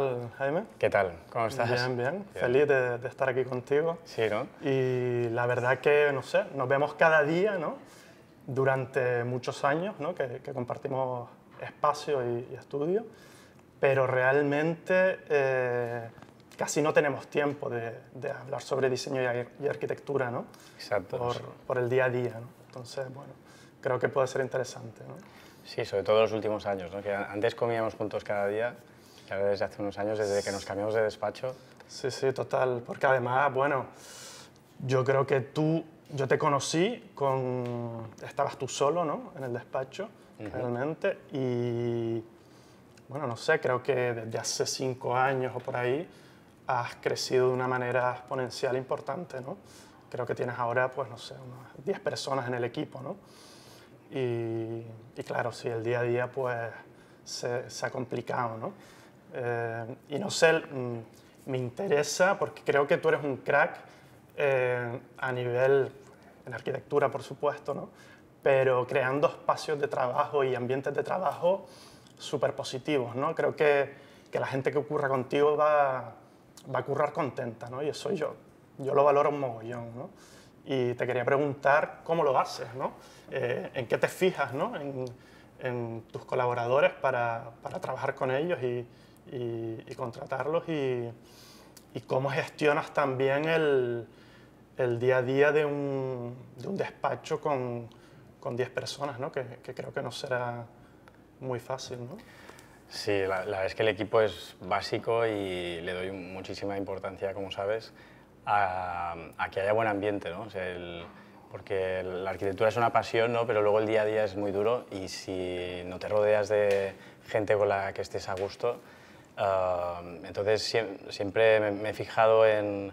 Bueno, ¿qué tal, Jaime? ¿Qué tal? ¿Cómo estás? Bien, bien. Feliz de, de, estar aquí contigo. Sí, ¿no? Y la verdad que, no sé, nos vemos cada día, ¿no? Durante muchos años, ¿no? Que, que compartimos espacio y, y, estudio, pero realmente eh, casi no tenemos tiempo de, de, hablar sobre diseño y, y arquitectura, ¿no? Exacto. Por, por, el día a día, ¿no? Entonces, bueno, creo que puede ser interesante, ¿no? Sí, sobre todo los últimos años, ¿no? Que antes comíamos juntos cada día Claro, desde hace unos años, desde que nos cambiamos de despacho. Sí, sí, total. Porque además, bueno, yo creo que tú, yo te conocí con, estabas tú solo, ¿no? En el despacho, uh -huh. realmente. Y, bueno, no sé, creo que desde hace cinco años o por ahí has crecido de una manera exponencial importante, ¿no? Creo que tienes ahora, pues, no sé, unas 10 personas en el equipo, ¿no? Y, y claro, sí, el día a día, pues, se, se ha complicado, ¿no? Eh, y no sé, mm, me interesa porque creo que tú eres un crack eh, a nivel en arquitectura, por supuesto, ¿no? pero creando espacios de trabajo y ambientes de trabajo súper positivos. ¿no? Creo que, que, la gente que curra contigo va, va a currar contenta, ¿no? y eso yo. Yo lo valoro un mogollón. ¿no? Y te quería preguntar cómo lo haces, ¿no? Eh, en qué te fijas ¿no? en, en tus colaboradores para, para trabajar con ellos y, y, y contratarlos y, y, cómo gestionas también el, el, día a día de un, de un despacho con, con 10 personas, ¿no? que, que, creo que no será muy fácil. ¿no? Sí, la, la, verdad es que el equipo es básico y le doy muchísima importancia, como sabes, a, a que haya buen ambiente. ¿no? O sea, el, porque la arquitectura es una pasión, ¿no? pero luego el día a día es muy duro y si no te rodeas de gente con la que estés a gusto, Uh, entonces siempre me, he fijado en...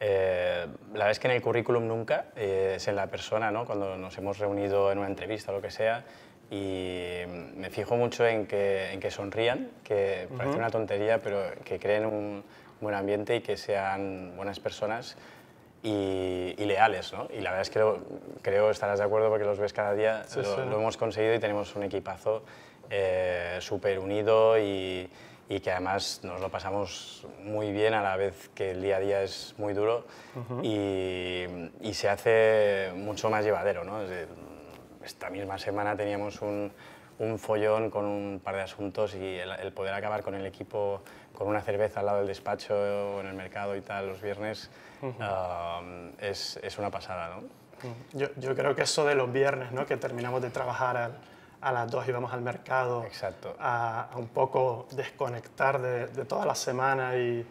Eh, la verdad es que en el currículum nunca, eh, es en la persona, ¿no? cuando nos hemos reunido en una entrevista o lo que sea, y me fijo mucho en que, en que sonrían, que uh -huh. parece una tontería, pero que creen un buen ambiente y que sean buenas personas y, y leales. ¿no? Y la verdad es que lo, creo estarás de acuerdo porque los ves cada día, sí, lo, sí. lo, hemos conseguido y tenemos un equipazo eh, súper unido y, y que además nos lo pasamos muy bien a la vez que el día a día es muy duro uh -huh. y, y, se hace mucho más llevadero. ¿no? Esta misma semana teníamos un, un, follón con un par de asuntos y el, el, poder acabar con el equipo con una cerveza al lado del despacho o en el mercado y tal los viernes uh -huh. uh, es, es, una pasada. ¿no? Yo, yo, creo que eso de los viernes, ¿no? que terminamos de trabajar al a las dos íbamos al mercado Exacto. A, a, un poco desconectar de, de toda la semana y,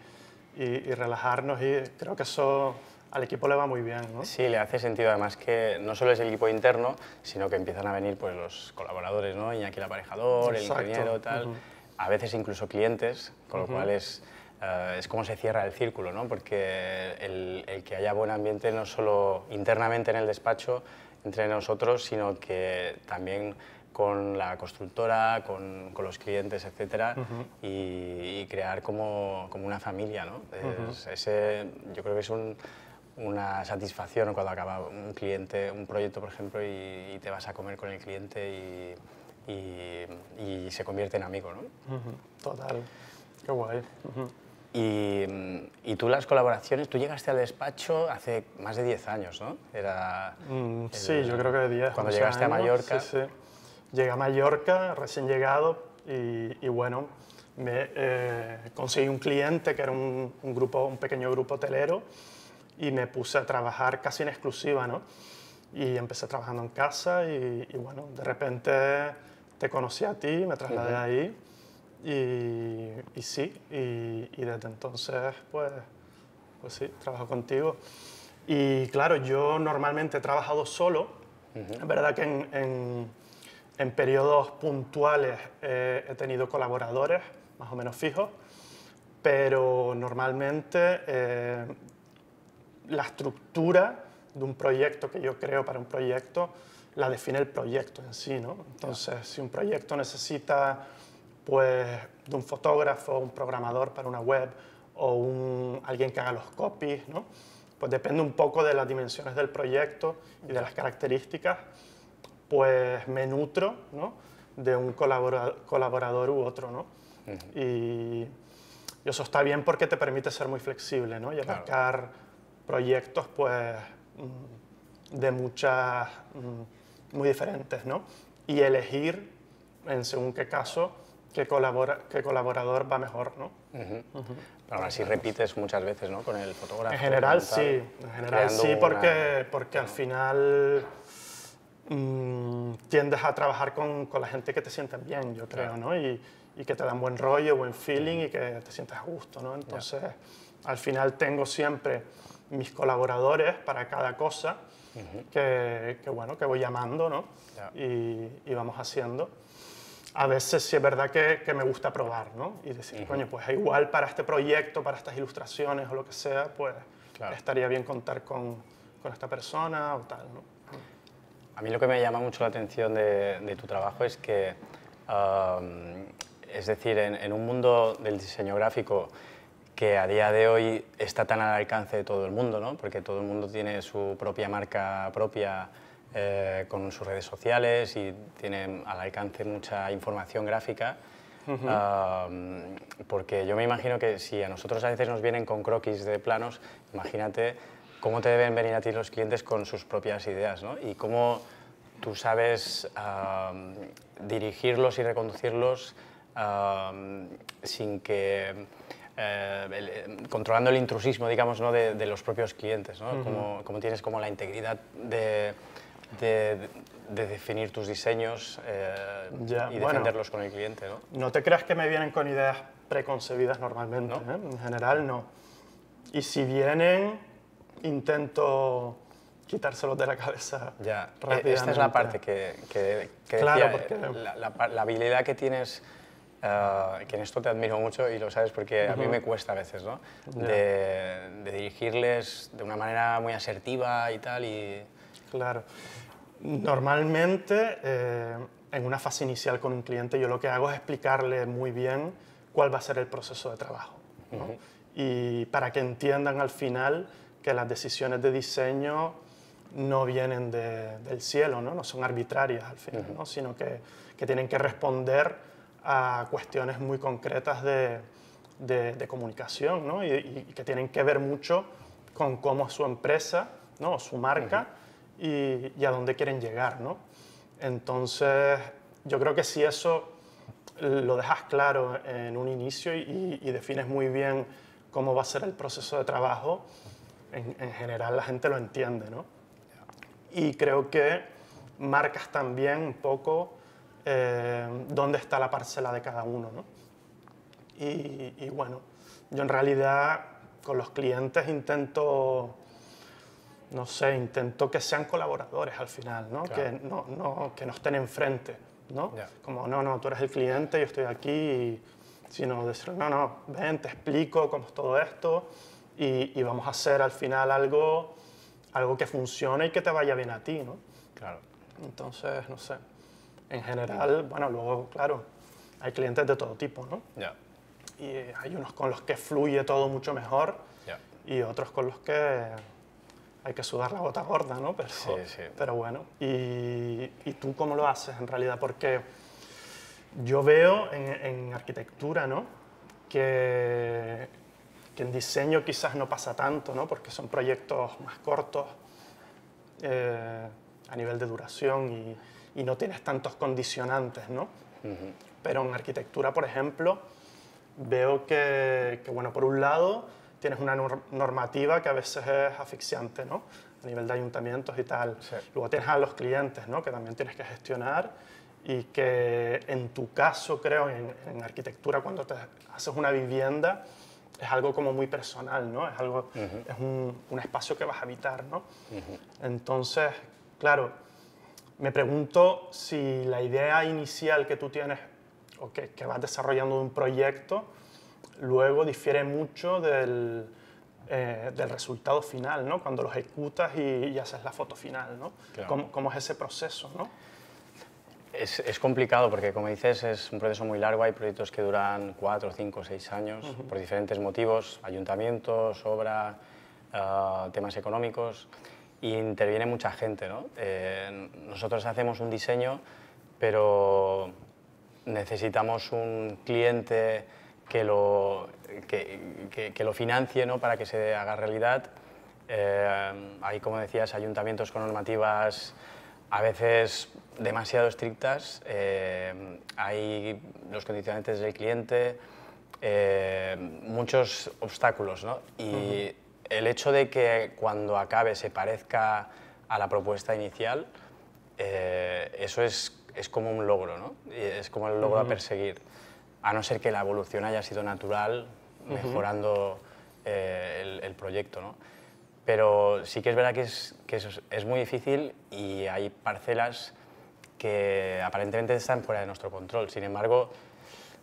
y, y, relajarnos y creo que eso al equipo le va muy bien. ¿no? Sí, le hace sentido además que no solo es el equipo interno, sino que empiezan a venir pues, los colaboradores, ¿no? Iñaki el aparejador, Exacto. el ingeniero, tal, uh -huh. a veces incluso clientes, con lo uh -huh. cual es, uh, es como se cierra el círculo, ¿no? porque el, el que haya buen ambiente no solo internamente en el despacho, entre nosotros, sino que también con la constructora, con, con los clientes, etc. Uh -huh. y, y, crear como, como, una familia. ¿no? Uh -huh. es, ese, yo creo que es un, una satisfacción cuando acaba un cliente, un proyecto, por ejemplo, y, y te vas a comer con el cliente y, y se convierte en amigo. ¿no? Uh -huh. Total, qué guay. Y, y, tú las colaboraciones, tú llegaste al despacho hace más de 10 años, ¿no? Era mm, el, sí, yo creo que de 10. Cuando llegaste años, a Mallorca. Sí, sí. Llegué a Mallorca, recién llegado, y, y bueno, me, eh, conseguí un cliente que era un, un, grupo, un pequeño grupo hotelero y me puse a trabajar casi en exclusiva, ¿no? Y empecé trabajando en casa y, y bueno, de repente te conocí a ti, me trasladé uh -huh. ahí y, y sí, y, y, desde entonces pues, pues sí, trabajo contigo. Y claro, yo normalmente he trabajado solo, uh -huh. es verdad que en, en, en periodos puntuales eh, he tenido colaboradores más o menos fijos, pero normalmente eh, la estructura de un proyecto que yo creo para un proyecto la define el proyecto en sí, ¿no? Entonces, si un proyecto necesita pues, de un fotógrafo, un programador para una web o un, alguien que haga los copies, ¿no? Pues depende un poco de las dimensiones del proyecto y de las características, pues me nutro, ¿no? de un colaborador u otro, ¿no? y, eso está bien porque te permite ser muy flexible, ¿no? Y abarcar proyectos, pues, mm, de muchas, mm, muy diferentes, ¿no? Y elegir, en según qué caso, qué, colabora, qué colaborador va mejor, ¿no? Pero así repites muchas veces, ¿no? Con el fotógrafo. En general sí, en general sí, porque, porque al final mm, tiendes a trabajar con, con, la gente que te sienten bien, yo creo, ¿no? Y, y, que te dan buen rollo, buen feeling y que te sientes a gusto, ¿no? Entonces, al final tengo siempre mis colaboradores para cada cosa que, que, bueno, que voy llamando, ¿no? Y, y vamos haciendo a veces sí es verdad que, que me gusta probar, ¿no? Y decir, coño, pues igual para este proyecto, para estas ilustraciones o lo que sea, pues estaría bien contar con, con, esta persona o tal, ¿no? A mí lo que me llama mucho la atención de, de tu trabajo es que, es decir, en, en, un mundo del diseño gráfico que a día de hoy está tan al alcance de todo el mundo, ¿no? Porque todo el mundo tiene su propia marca propia, eh, con sus redes sociales y tiene al alcance mucha información gráfica. porque yo me imagino que si a nosotros a veces nos vienen con croquis de planos, imagínate cómo te deben venir a ti los clientes con sus propias ideas ¿no? y cómo tú sabes dirigirlos y reconducirlos sin que eh, controlando el intrusismo, digamos, ¿no? de, los propios clientes, ¿no? como, como, tienes como la integridad de, de, definir tus diseños eh, y defenderlos con el cliente. ¿no? no te creas que me vienen con ideas preconcebidas normalmente, ¿eh? en general no. Y si vienen, intento quitárselos de la cabeza ya. rápidamente. Esta es la parte que, que, claro, porque... la, habilidad que tienes, uh, que en esto te admiro mucho y lo sabes porque a mí me cuesta a veces, ¿no? De, de, dirigirles de una manera muy asertiva y tal. Y... Claro. Normalmente, eh, en una fase inicial con un cliente, yo lo que hago es explicarle muy bien cuál va a ser el proceso de trabajo. Y para que entiendan al final que las decisiones de diseño no vienen del cielo, ¿no? no son arbitrarias al final, ¿no? sino que, que, tienen que responder a cuestiones muy concretas de, de, comunicación ¿no? y, que tienen que ver mucho con cómo su empresa, ¿no? su marca, y, a dónde quieren llegar, ¿no? Entonces, yo creo que si eso lo dejas claro en un inicio y, defines muy bien cómo va a ser el proceso de trabajo, en, general la gente lo entiende, ¿no? Y creo que marcas también un poco eh, dónde está la parcela de cada uno, ¿no? Y, y bueno, yo en realidad con los clientes intento no sé, intento que sean colaboradores al final, ¿no? Que, no, no, que no estén enfrente, ¿no? Como, no, no, tú eres el cliente, yo estoy aquí, y, sino decir, no, no, ven, te explico cómo es todo esto y, y, vamos a hacer al final algo, algo que funcione y que te vaya bien a ti, ¿no? Claro. Entonces, no sé, en general, bueno, luego, claro, hay clientes de todo tipo, ¿no? Ya. Y hay unos con los que fluye todo mucho mejor y otros con los que hay que sudar la gota gorda, ¿no? Pero, sí, sí. pero bueno, ¿y, ¿y, tú cómo lo haces en realidad? Porque yo veo en, en arquitectura, ¿no? Que, que, en diseño quizás no pasa tanto, ¿no? Porque son proyectos más cortos eh, a nivel de duración y, y, no tienes tantos condicionantes, ¿no? Pero en arquitectura, por ejemplo, veo que, que, bueno, por un lado, tienes una normativa que a veces es asfixiante, ¿no? A nivel de ayuntamientos y tal. Luego tienes a los clientes, ¿no? Que también tienes que gestionar y que en tu caso, creo, en, arquitectura, cuando te haces una vivienda, es algo como muy personal, ¿no? Es, algo, es un, un, espacio que vas a habitar, ¿no? Entonces, claro, me pregunto si la idea inicial que tú tienes o que, que vas desarrollando de un proyecto luego difiere mucho del, eh, del resultado final, ¿no? Cuando lo ejecutas y, haces la foto final, ¿no? ¿Cómo, ¿Cómo, es ese proceso, no? Es, es, complicado porque, como dices, es un proceso muy largo. Hay proyectos que duran cuatro, cinco, seis años por diferentes motivos, ayuntamientos, obra, uh, temas económicos, y interviene mucha gente. ¿no? Eh, nosotros hacemos un diseño, pero necesitamos un cliente que lo, que, que, lo financie ¿no? para que se haga realidad. Eh, hay, como decías, ayuntamientos con normativas a veces demasiado estrictas, eh, hay los condicionantes del cliente, eh, muchos obstáculos. ¿no? Y el hecho de que cuando acabe se parezca a la propuesta inicial, eso es, es, como un logro, ¿no? es como el logro a perseguir a no ser que la evolución haya sido natural, mejorando eh, el, proyecto. ¿no? Pero sí que es verdad que, es, que es, muy difícil y hay parcelas que aparentemente están fuera de nuestro control. Sin embargo,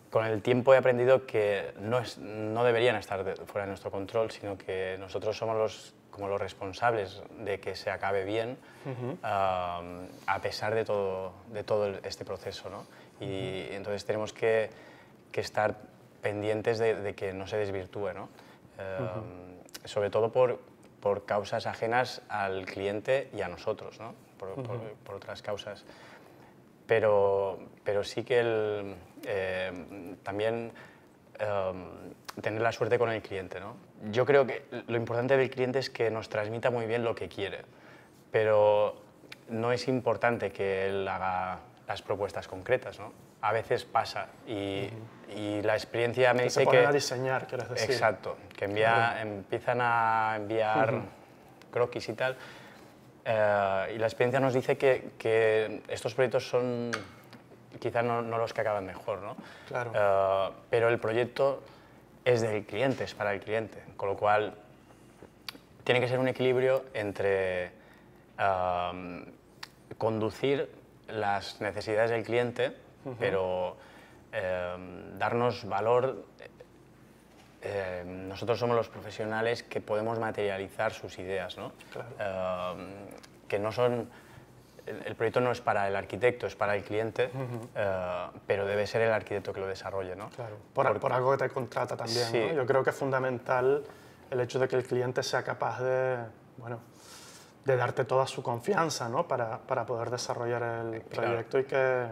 con el tiempo he aprendido que no, es, no deberían estar fuera de nuestro control, sino que nosotros somos los, como los responsables de que se acabe bien a pesar de todo, de todo este proceso. ¿no? Y entonces tenemos que que estar pendientes de, que no se desvirtúe, ¿no? Eh, sobre todo por, por, causas ajenas al cliente y a nosotros, ¿no? por, por, otras causas. Pero, pero sí que el, eh, también em, tener la suerte con el cliente. ¿no? Yo creo que lo importante del cliente es que nos transmita muy bien lo que quiere, pero no es importante que él haga las propuestas concretas. ¿no? a veces pasa y, y la experiencia me dice se que... a diseñar, quieres decir. Exacto, que envía, empiezan a enviar croquis y tal. Eh, y la experiencia nos dice que, que estos proyectos son quizás no, no, los que acaban mejor, ¿no? Claro. Eh, pero el proyecto es del cliente, es para el cliente, con lo cual tiene que ser un equilibrio entre eh, conducir las necesidades del cliente pero em, darnos valor, em, nosotros somos los profesionales que podemos materializar sus ideas, ¿no? Em, que no son, el, proyecto no es para el arquitecto, es para el cliente, eh, pero debe ser el arquitecto que lo desarrolle, ¿no? Claro, por, por, algo que te contrata también, ¿no? Yo creo que es fundamental el hecho de que el cliente sea capaz de, bueno, de darte toda su confianza, ¿no? Para, para poder desarrollar el proyecto y que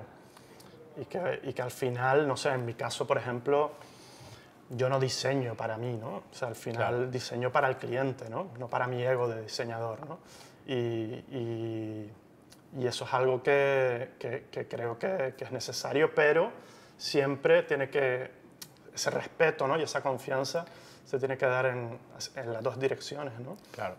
y que, y que, al final, no sé, en mi caso, por ejemplo, yo no diseño para mí, ¿no? O sea, al final diseño para el cliente, ¿no? No para mi ego de diseñador, ¿no? Y, y, y eso es algo que, que, creo que, es necesario, pero siempre tiene que, ese respeto, ¿no? Y esa confianza se tiene que dar en, en las dos direcciones, ¿no? Claro.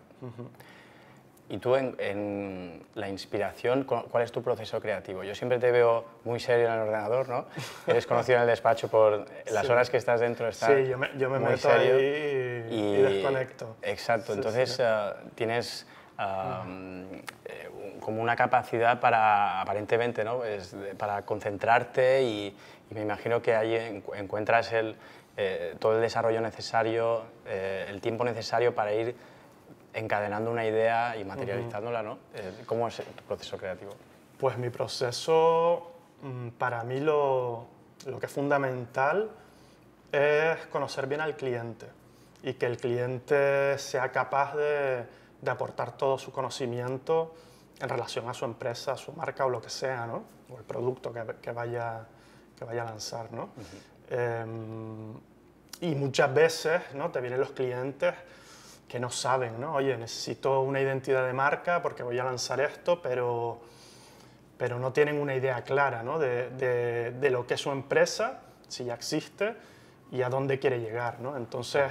Y tú en, la inspiración, ¿cuál es tu proceso creativo? Yo siempre te veo muy serio en el ordenador, ¿no? Eres conocido en el despacho por las horas que estás dentro. Estar sí, yo me, yo me meto serio ahí y, desconecto. Exacto, entonces eh, tienes eh, como una capacidad para, aparentemente, ¿no? Es, para concentrarte y, me imagino que ahí encuentras el, eh, todo el desarrollo necesario, el tiempo necesario para ir encadenando una idea y materializándola, ¿no? Eh, ¿Cómo es tu proceso creativo? Pues mi proceso, mm, para mí lo, lo, que es fundamental es conocer bien al cliente y que el cliente sea capaz de, de aportar todo su conocimiento en relación a su empresa, a su marca o lo que sea, ¿no? O el producto que, que vaya, que vaya a lanzar, ¿no? Em, y muchas veces, ¿no? Te vienen los clientes que no saben, ¿no? Oye, necesito una identidad de marca porque voy a lanzar esto, pero, pero no tienen una idea clara ¿no? de, de, lo que es su empresa, si ya existe, y a dónde quiere llegar, ¿no? Entonces,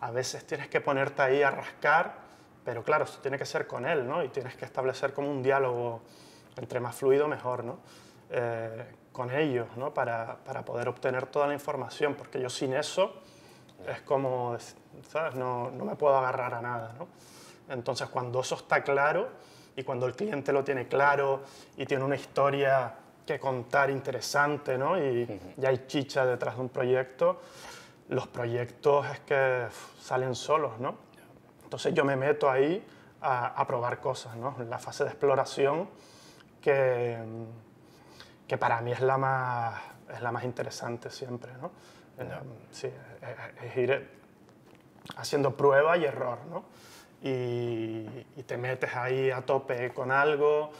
a veces tienes que ponerte ahí a rascar, pero claro, esto tiene que ser con él, ¿no? Y tienes que establecer como un diálogo entre más fluido mejor, ¿no? Eh, con ellos, ¿no? Para, para poder obtener toda la información, porque yo sin eso es como, ¿sabes? No, no, me puedo agarrar a nada, ¿no? Entonces, cuando eso está claro y cuando el cliente lo tiene claro y tiene una historia que contar interesante, ¿no? Y ya hay chicha detrás de un proyecto, los proyectos es que salen solos, ¿no? Entonces yo me meto ahí a, a, probar cosas, ¿no? La fase de exploración que, que para mí es la más, es la más interesante siempre, ¿no? Sí, es ir haciendo prueba y error, ¿no? Y, te metes ahí a tope con algo,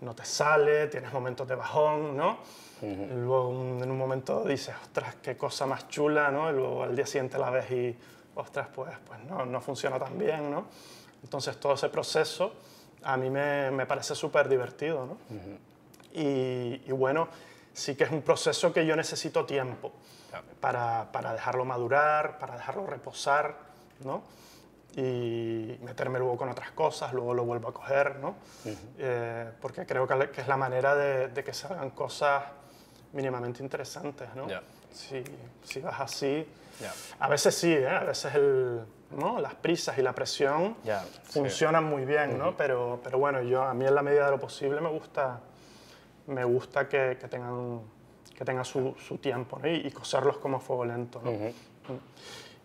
no te sale, tienes momentos de bajón, ¿no? Luego en un momento dices, ostras, qué cosa más chula, ¿no? Y luego al día siguiente la ves y, ostras, pues, pues no, no funciona tan bien, ¿no? Entonces todo ese proceso a mí me, me parece súper divertido, ¿no? y, y, bueno, sí que es un proceso que yo necesito tiempo para, para dejarlo madurar, para dejarlo reposar, ¿no? y meterme luego con otras cosas, luego lo vuelvo a coger, ¿no? Eh, porque creo que, es la manera de, de que salgan cosas mínimamente interesantes, ¿no? Si, si, vas así, a veces sí, ¿eh? a veces el, ¿no? las prisas y la presión funcionan muy bien, ¿no? Pero, pero bueno, yo, a mí en la medida de lo posible me gusta, me gusta que, que tengan, que tengan su, su tiempo ¿no? y, y, coserlos como fuego lento, ¿no?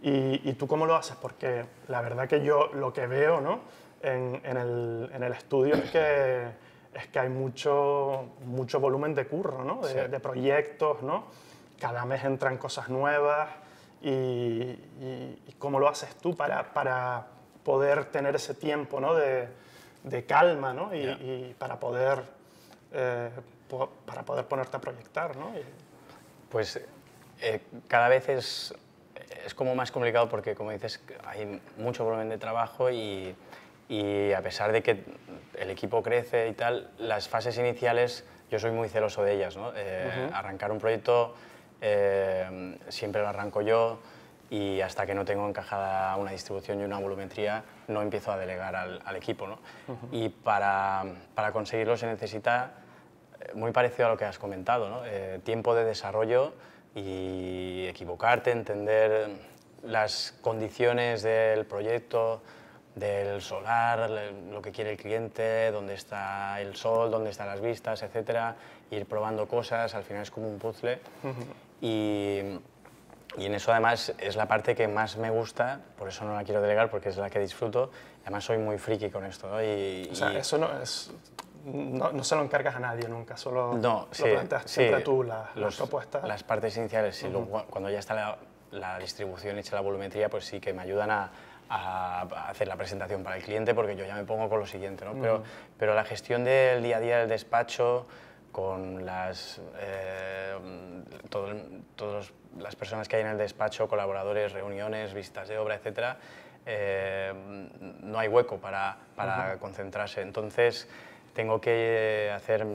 y, y, tú cómo lo haces? Porque la verdad que yo lo que veo ¿no? en, en, el, en el estudio es que es que hay mucho, mucho volumen de curro, ¿no? de, sí. de, proyectos, ¿no? cada mes entran cosas nuevas y, y, y cómo lo haces tú para, para, poder tener ese tiempo ¿no? de, de calma ¿no? y, yeah. y, para, poder, eh, para poder ponerte a proyectar. ¿no? Pues eh, cada vez es, es como más complicado porque, como dices, hay mucho volumen de trabajo y y a pesar de que el equipo crece y tal, las fases iniciales yo soy muy celoso de ellas. ¿no? Eh, uh -huh. Arrancar un proyecto eh, siempre lo arranco yo y hasta que no tengo encajada una distribución y una volumetría no empiezo a delegar al, al equipo. ¿no? Uh -huh. Y para, para, conseguirlo se necesita, muy parecido a lo que has comentado, ¿no? Eh, tiempo de desarrollo y equivocarte, entender las condiciones del proyecto, del solar, lo que quiere el cliente, dónde está el sol, dónde están las vistas, etcétera, ir probando cosas, al final es como un puzzle. Uh -huh. y, y, en eso además es la parte que más me gusta, por eso no la quiero delegar, porque es la que disfruto. Además soy muy friki con esto. ¿no? Y, o sea, y... eso no es... No, no, se lo encargas a nadie nunca, solo no, sí, lo planteas sí, siempre tú la, los, las propuestas. Las partes iniciales, uh -huh. luego, cuando ya está la, la distribución hecha la volumetría, pues sí que me ayudan a, a, hacer la presentación para el cliente porque yo ya me pongo con lo siguiente, ¿no? Pero, pero la gestión del día a día del despacho con las, eh, todo, todas las personas que hay en el despacho, colaboradores, reuniones, visitas de obra, etcétera, eh, no hay hueco para, para uh -huh. concentrarse. Entonces, tengo que hacer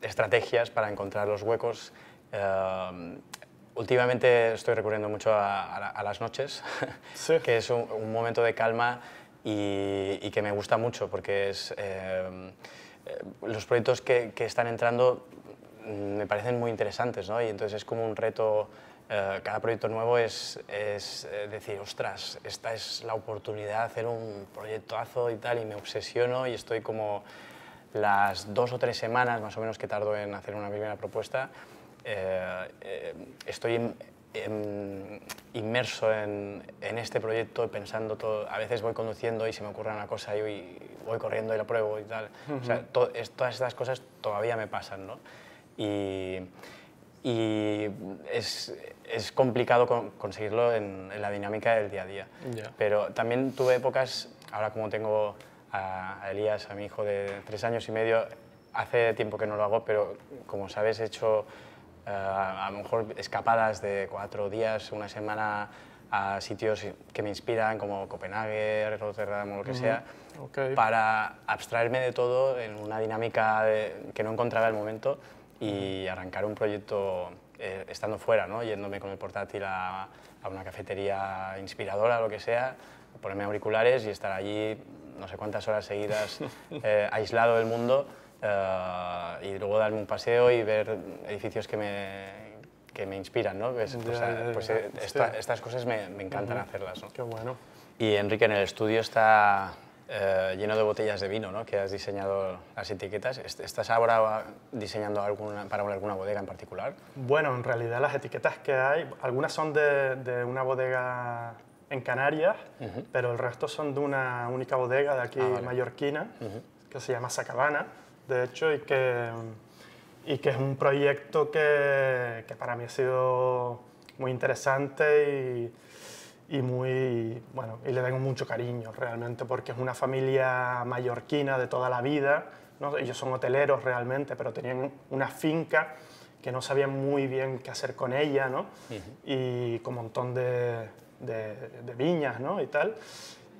estrategias para encontrar los huecos. Eh, Últimamente estoy recurriendo mucho a, a, a las noches, sí. que es un, un, momento de calma y, y, que me gusta mucho porque es, eh, los proyectos que, que, están entrando me parecen muy interesantes ¿no? y entonces es como un reto, eh, cada proyecto nuevo es, es, eh, decir, ostras, esta es la oportunidad de hacer un proyectoazo y tal y me obsesiono y estoy como las dos o tres semanas más o menos que tardo en hacer una primera propuesta eh, eh, estoy inmerso en, en, este proyecto pensando todo. A veces voy conduciendo y se me ocurre una cosa y voy, voy corriendo y la pruebo y tal. Uh -huh. o sea, to, es, todas estas cosas todavía me pasan, ¿no? Y, y es, es, complicado con, conseguirlo en, en, la dinámica del día a día. Yeah. Pero también tuve épocas, ahora como tengo a, a Elías, a mi hijo de tres años y medio, hace tiempo que no lo hago, pero como sabes he hecho Uh, a lo mejor escapadas de cuatro días, una semana a sitios que me inspiran, como Copenhague, Rotterdam o lo que uh -huh. sea, okay. para abstraerme de todo en una dinámica de, que no encontraba el momento y arrancar un proyecto eh, estando fuera, ¿no? yéndome con el portátil a, a, una cafetería inspiradora, lo que sea, ponerme auriculares y estar allí no sé cuántas horas seguidas eh, aislado del mundo uh, y luego darme un paseo y ver edificios que me, que me inspiran, ¿no? Pues, o sea, pues eh, esta, estas cosas me, me encantan uh -huh. hacerlas, ¿no? Qué bueno. Y Enrique, en el estudio está uh, lleno de botellas de vino, ¿no? Que has diseñado las etiquetas. ¿Estás ahora diseñando alguna, para alguna bodega en particular? Bueno, en realidad las etiquetas que hay, algunas son de, de una bodega en Canarias, uh -huh. pero el resto son de una única bodega de aquí ah, vale. mallorquina, uh -huh. que se llama Sacabana de hecho, y que, y que es un proyecto que, que para mí ha sido muy interesante y, y, muy, bueno, y le tengo mucho cariño realmente, porque es una familia mallorquina de toda la vida, ¿no? ellos son hoteleros realmente, pero tenían una finca que no sabían muy bien qué hacer con ella, ¿no? y con un montón de, de, viñas ¿no? y tal.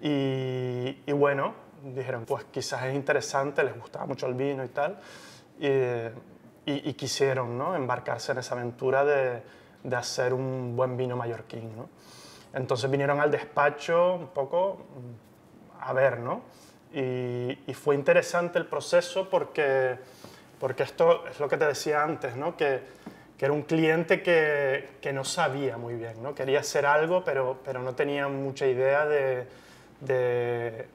Y, y, bueno, dijeron, pues quizás es interesante, les gustaba mucho el vino y tal, y, y, quisieron ¿no? embarcarse en esa aventura de, de hacer un buen vino mallorquín. ¿no? Entonces vinieron al despacho un poco a ver, ¿no? Y, fue interesante el proceso porque, porque esto es lo que te decía antes, ¿no? Que, que era un cliente que, que, no sabía muy bien, ¿no? Quería hacer algo, pero, pero no tenía mucha idea de, de,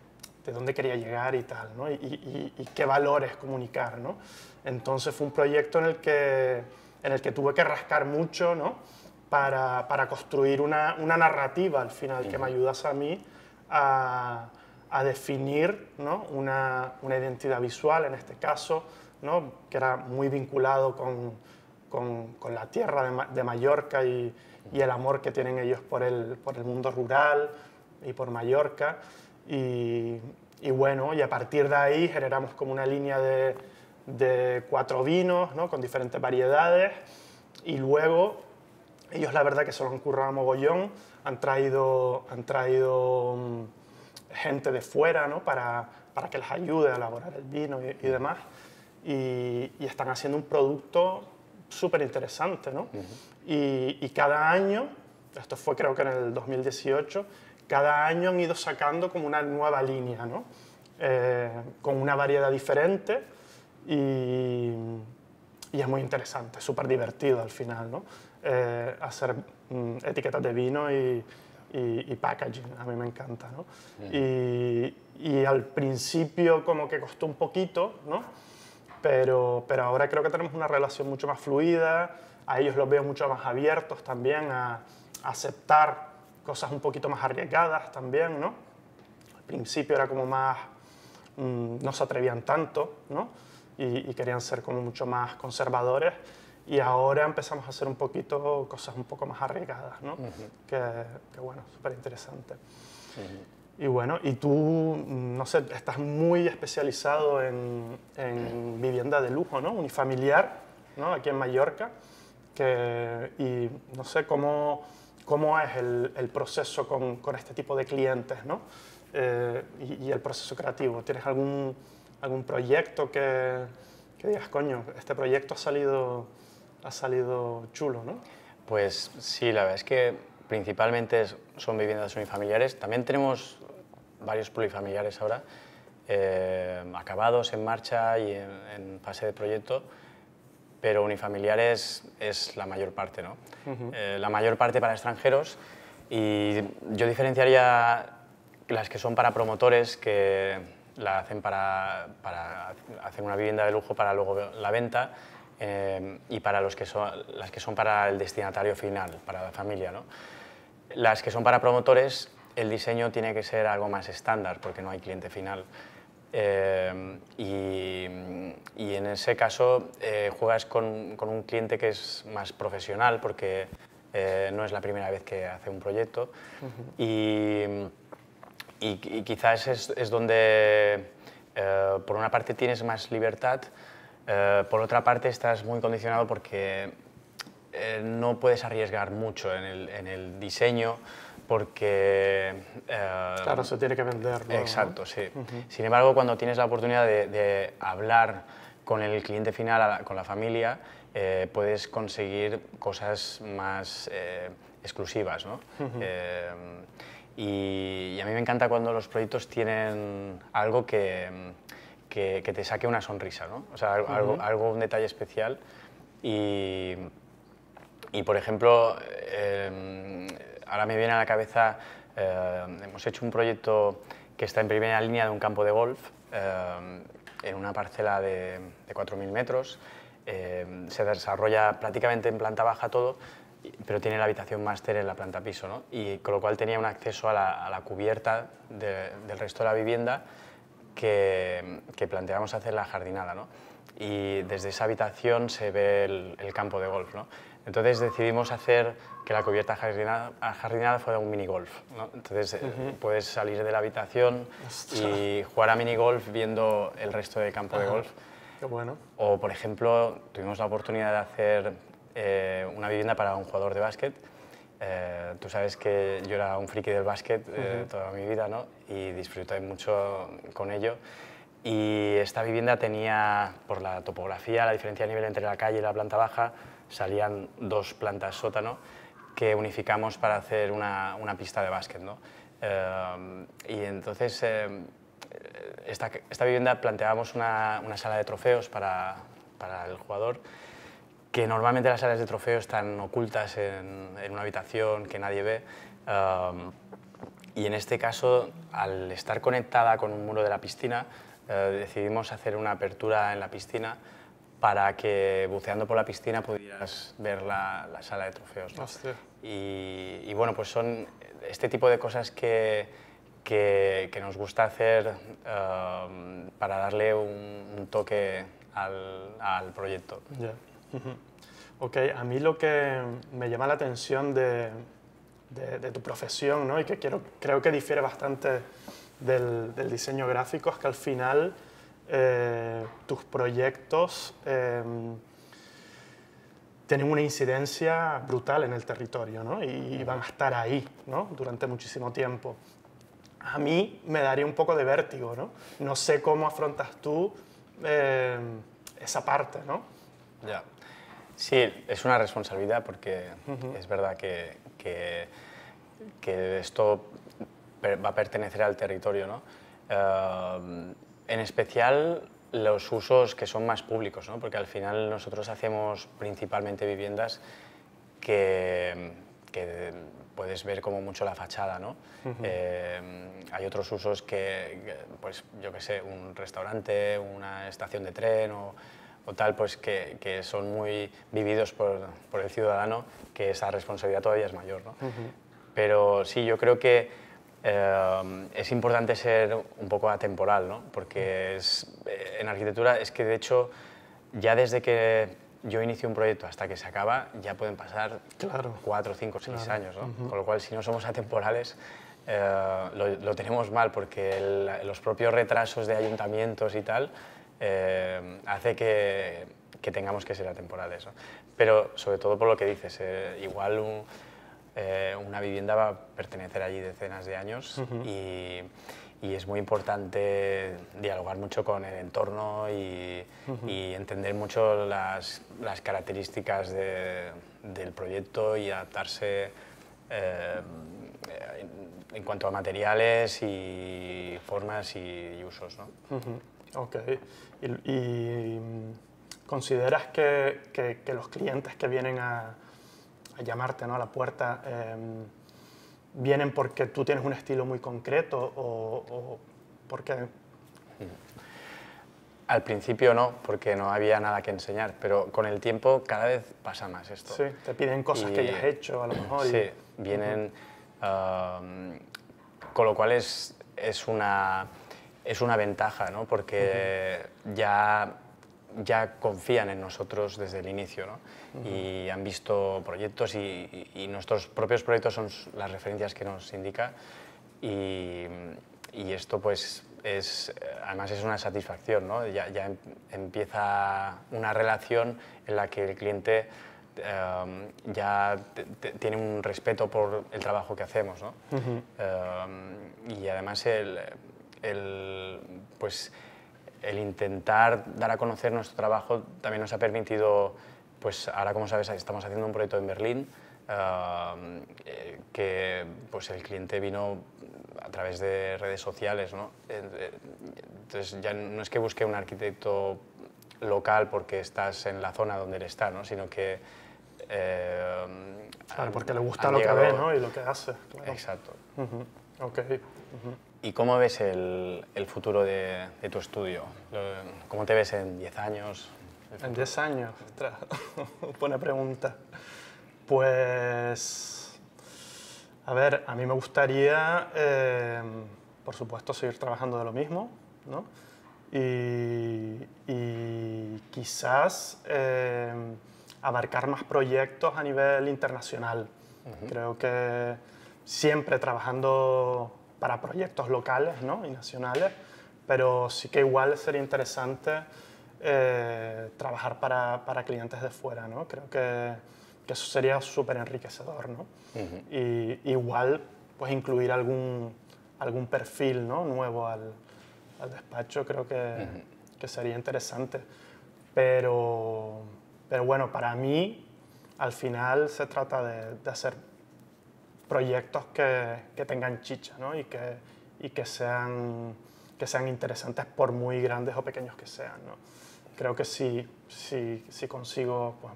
de dónde quería llegar y tal, ¿no? Y, y, y, qué valores comunicar, ¿no? Entonces fue un proyecto en el que, en el que tuve que rascar mucho, ¿no? Para, para construir una, una, narrativa al final que me ayudase a mí a, a definir ¿no? una, una, identidad visual, en este caso, ¿no? que era muy vinculado con, con, con la tierra de, de Mallorca y, y, el amor que tienen ellos por el, por el mundo rural y por Mallorca. Y, y, bueno, y a partir de ahí generamos como una línea de, de cuatro vinos ¿no? con diferentes variedades y luego ellos la verdad que se lo han currado mogollón, han traído, han traído mm, gente de fuera ¿no? para, para que les ayude a elaborar el vino y, demás. Y, y, están haciendo un producto súper interesante. ¿no? y, y, cada año, esto fue creo que en el 2018, cada año han ido sacando como una nueva línea, ¿no? Eh, con una variedad diferente y, y es muy interesante, súper divertido al final, ¿no? Eh, hacer mm, etiquetas de vino y, y, packaging, a mí me encanta. ¿no? Y, al principio como que costó un poquito, ¿no? Pero, pero ahora creo que tenemos una relación mucho más fluida, a ellos los veo mucho más abiertos también a, aceptar cosas un poquito más arriesgadas también, ¿no? Al principio era como más, mmm, no se atrevían tanto, ¿no? Y, y, querían ser como mucho más conservadores y ahora empezamos a hacer un poquito cosas un poco más arriesgadas, ¿no? que, que, bueno, súper interesante. Y bueno, y tú, no sé, estás muy especializado en, en vivienda de lujo, ¿no? Unifamiliar, ¿no? Aquí en Mallorca. Que, y no sé cómo, cómo es el, el proceso con, con, este tipo de clientes, ¿no? Eh, y, y, el proceso creativo. ¿Tienes algún, algún proyecto que, que digas, coño, este proyecto ha salido ha salido chulo, ¿no? Pues sí, la verdad es que principalmente son viviendas unifamiliares. También tenemos varios plurifamiliares ahora, eh, acabados, en marcha y en, en, fase de proyecto, pero unifamiliares es la mayor parte, ¿no? Uh -huh. eh, la mayor parte para extranjeros y yo diferenciaría las que son para promotores que la hacen para, para hacer una vivienda de lujo para luego la venta eh, y para los que son, las que son para el destinatario final, para la familia. ¿no? Las que son para promotores, el diseño tiene que ser algo más estándar porque no hay cliente final. Eh, y, y, en ese caso eh, juegas con, con, un cliente que es más profesional porque eh, no es la primera vez que hace un proyecto. Uh -huh. y, y, y, quizás es, es donde, por una parte, tienes más libertad, por otra parte, estás muy condicionado porque eh, no puedes arriesgar mucho en el, en el diseño porque... Eh, claro, se tiene que vender. Exacto, sí. Uh -huh. Sin embargo, cuando tienes la oportunidad de, de hablar con el cliente final, con la familia, eh, puedes conseguir cosas más exclusivas. ¿no? Uh -huh. y, y, a mí me encanta cuando los proyectos tienen algo que que, que, te saque una sonrisa, ¿no? O sea, algo, uh -huh. algo un detalle especial. Y, y por ejemplo, eh, ahora me viene a la cabeza, eh, hemos hecho un proyecto que está en primera línea de un campo de golf, eh, en una parcela de, de 4.000 metros. Eh, se desarrolla prácticamente en planta baja todo, pero tiene la habitación máster en la planta piso, ¿no? Y con lo cual tenía un acceso a la, a la cubierta de, del resto de la vivienda que, que planteamos hacer la jardinada. ¿no? Y desde esa habitación se ve el, el campo de golf. ¿no? Entonces decidimos hacer que la cubierta jardinada, fuera un mini golf. ¿no? Entonces eh, puedes salir de la habitación y jugar a mini golf viendo el resto del campo de golf. Qué bueno. O, por ejemplo, tuvimos la oportunidad de hacer eh, una vivienda para un jugador de básquet. Eh, tú sabes que yo era un friki del básquet toda mi vida ¿no? y disfruté mucho con ello. Y esta vivienda tenía, por la topografía, la diferencia de nivel entre la calle y la planta baja, salían dos plantas sótano que unificamos para hacer una, una pista de básquet. ¿no? Eh, y entonces, eh, esta, esta, vivienda planteábamos una, una, sala de trofeos para, para, el jugador, que normalmente las salas de trofeos están ocultas en, una habitación que nadie ve. Eh, y en este caso, al estar conectada con un muro de la piscina, decidimos hacer una apertura en la piscina para que buceando por la piscina pudieras ver la, sala de trofeos. Y, bueno, pues son este tipo de cosas que, que, nos gusta hacer um, para darle un, toque al, al proyecto. Ok, a mí lo que me llama la atención de, de, tu profesión ¿no? y que quiero, creo que difiere bastante del, del diseño gráfico es que al final eh, tus proyectos em, tienen una incidencia brutal en el territorio ¿no? y, van a estar ahí ¿no? durante muchísimo tiempo. A mí me daría un poco de vértigo, ¿no? No sé cómo afrontas tú em, esa parte, ¿no? Ya. Sí, es una responsabilidad porque es verdad que, que, que, esto va a pertenecer al territorio, ¿no? Em, en especial los usos que son más públicos, ¿no? porque al final nosotros hacemos principalmente viviendas que, que puedes ver como mucho la fachada. ¿no? Eh, hay otros usos que, pues yo qué sé, un restaurante, una estación de tren o, o tal, pues que, que, son muy vividos por, por, el ciudadano, que esa responsabilidad todavía es mayor. ¿no? Pero sí, yo creo que eh, es importante ser un poco atemporal, ¿no? porque es, eh, en arquitectura es que de hecho ya desde que yo inicio un proyecto hasta que se acaba ya pueden pasar claro. cuatro, cinco, seis años, ¿no? con lo cual si no somos atemporales eh, lo, tenemos mal porque los propios retrasos de ayuntamientos y tal hace que, que, tengamos que ser atemporales. ¿no? Pero sobre todo por lo que dices, igual un, eh, una vivienda va a pertenecer allí decenas de años y, es muy importante dialogar mucho con el entorno y, entender mucho las, características del proyecto y adaptarse eh, en cuanto a materiales y formas y, usos. ¿no? Ok. ¿Y, consideras que los clientes que vienen a a llamarte ¿no? a la puerta, em, vienen porque tú tienes un estilo muy concreto o, o porque... Al principio no, porque no había nada que enseñar, pero con el tiempo cada vez pasa más esto. Sí, te piden cosas que ya has hecho a lo mejor. Sí, vienen... con lo cual es, es, una, es una ventaja, ¿no? porque ya ya confían en nosotros desde el inicio ¿no? y han visto proyectos y, nuestros propios proyectos son las referencias que nos indica y, y esto pues es, además es una satisfacción, ¿no? ya, ya, em, empieza una relación en la que el cliente em, ya tiene un respeto por el trabajo que hacemos ¿no? Em, y además el, el pues, el intentar dar a conocer nuestro trabajo también nos ha permitido, pues ahora como sabes estamos haciendo un proyecto en Berlín, eh, que pues el cliente vino a través de redes sociales, ¿no? Entonces ya no es que busque un arquitecto local porque estás en la zona donde él está, ¿no? sino que... Eh, claro, porque le gusta lo que ve ¿no? y lo que hace. Exacto. okay. ¿Y cómo ves el, el futuro de, de, tu estudio? ¿Cómo te ves en 10 años? En 10 años, buena pregunta. Pues, a ver, a mí me gustaría, eh, por supuesto, seguir trabajando de lo mismo, ¿no? Y, y quizás eh, abarcar más proyectos a nivel internacional. Creo que siempre trabajando para proyectos locales ¿no? y nacionales, pero sí que igual sería interesante eh, trabajar para, para, clientes de fuera. ¿no? Creo que, que eso sería súper enriquecedor. ¿no? Y igual pues incluir algún, algún perfil ¿no? nuevo al, al, despacho, creo que, que, sería interesante. Pero, pero bueno, para mí al final se trata de, de hacer proyectos que, que tengan chicha ¿no? y, que, y que, sean, que sean interesantes por muy grandes o pequeños que sean. ¿no? Creo que si, si, si consigo pues,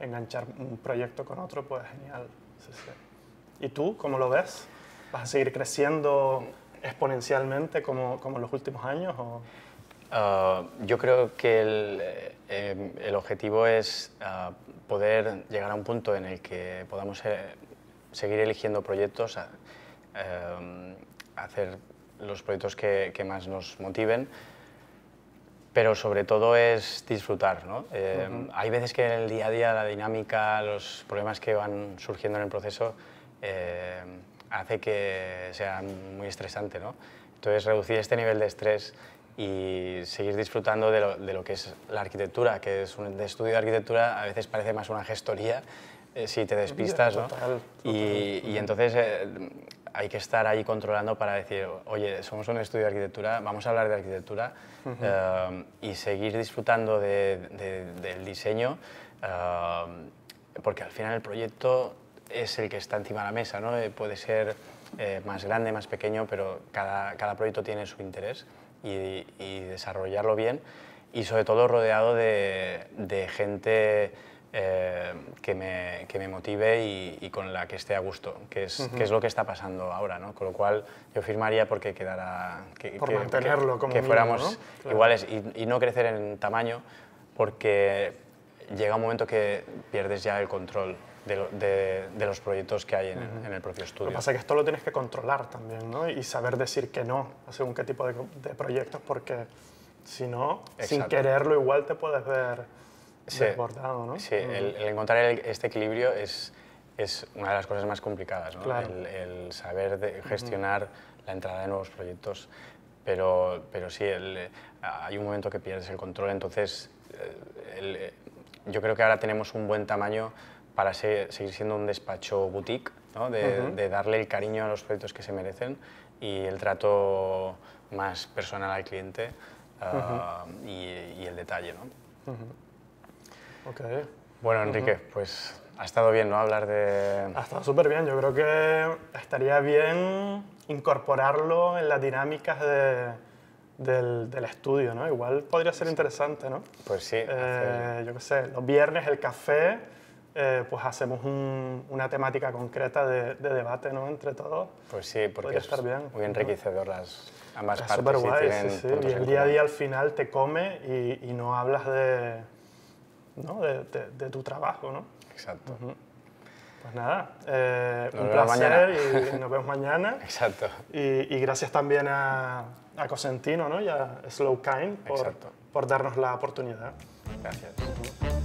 enganchar un proyecto con otro, pues genial. Sí, sí. ¿Y tú cómo lo ves? ¿Vas a seguir creciendo exponencialmente como, como en los últimos años? O? Uh, yo creo que el, eh, el objetivo es uh, poder llegar a un punto en el que podamos eh, seguir eligiendo proyectos, eh, hacer los proyectos que, que, más nos motiven, pero sobre todo es disfrutar. ¿no? Eh, uh -huh. Hay veces que en el día a día la dinámica, los problemas que van surgiendo en el proceso eh, hace que sea muy estresante. ¿no? Entonces reducir este nivel de estrés y seguir disfrutando de lo, de lo, que es la arquitectura, que es un de estudio de arquitectura, a veces parece más una gestoría eh, si te despistas, ¿no? Total, total. Y, y, entonces eh, hay que estar ahí controlando para decir, oye, somos un estudio de arquitectura, vamos a hablar de arquitectura uh -huh. eh, y seguir disfrutando de, de, del diseño, porque al final el proyecto es el que está encima de la mesa, ¿no? Puede ser más grande, más pequeño, pero cada, cada proyecto tiene su interés y, y, desarrollarlo bien y sobre todo rodeado de, de gente eh, que, me, que, me, motive y, y, con la que esté a gusto, que es, uh -huh. que es lo que está pasando ahora, ¿no? Con lo cual yo firmaría porque quedara... Que, Por que, mantenerlo como Que fuéramos mínimo, ¿no? claro. iguales y, y, no crecer en tamaño porque llega un momento que pierdes ya el control de, de, de los proyectos que hay en, uh -huh. en, el propio estudio. Lo que pasa es que esto lo tienes que controlar también, ¿no? Y saber decir que no a según qué tipo de, de proyectos porque si no, Exacto. sin quererlo igual te puedes ver sí, desbordado, ¿no? Sí, el, el encontrar el, este equilibrio es, es una de las cosas más complicadas, ¿no? Claro. El, el, saber de gestionar -huh. la entrada de nuevos proyectos, pero, pero sí, el, hay un momento que pierdes el control, entonces el, yo creo que ahora tenemos un buen tamaño para ser, seguir siendo un despacho boutique, ¿no? de, uh -huh. de, darle el cariño a los proyectos que se merecen y el trato más personal al cliente uh, uh -huh. y, y, el detalle. ¿no? Okay. Bueno, Enrique, uh -huh. pues ha estado bien, ¿no? Hablar de... Ha estado súper bien. Yo creo que estaría bien incorporarlo en las dinámicas de, del, del, estudio, ¿no? Igual podría ser interesante, ¿no? Pues sí. Eh, yo qué sé, los viernes el café, eh, pues hacemos un, una temática concreta de, de, debate, ¿no? Entre todos. Pues sí, porque podría estar bien. muy enriquecedor las ambas es partes. Súper guay, sí, sí. Y el día a día al final te come y, y no hablas de ¿no? de, de, de, tu trabajo. ¿no? Exacto. Uh -huh. Pues nada, eh, un placer y nos vemos mañana. Exacto. Y, y, gracias también a, a Cosentino ¿no? y a Slow Kind por, por darnos la oportunidad. Gracias. Uh -huh.